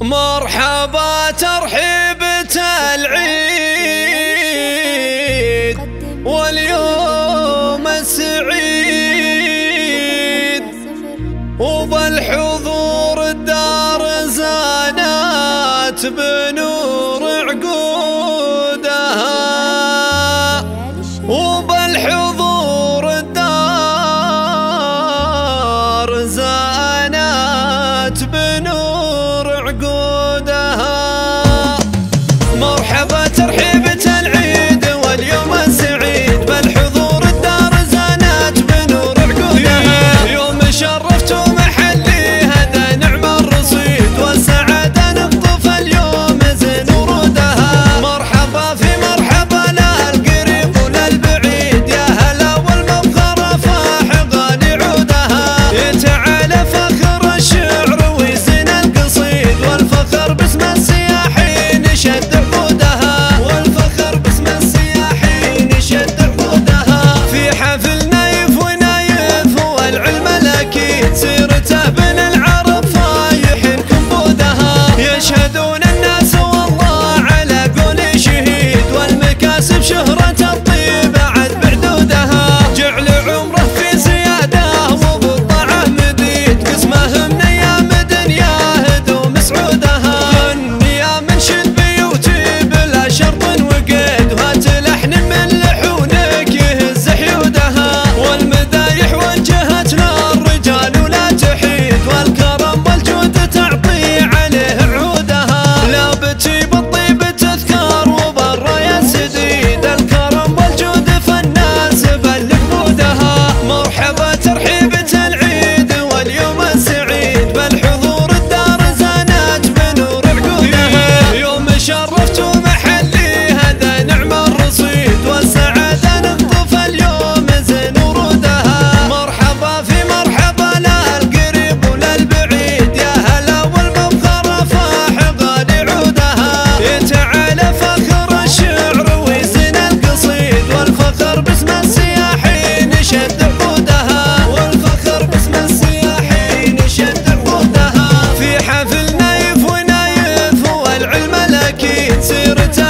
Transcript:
مرحبا ترحيبة العيد واليوم السعيد وبالحضور الدار زانات بنور yo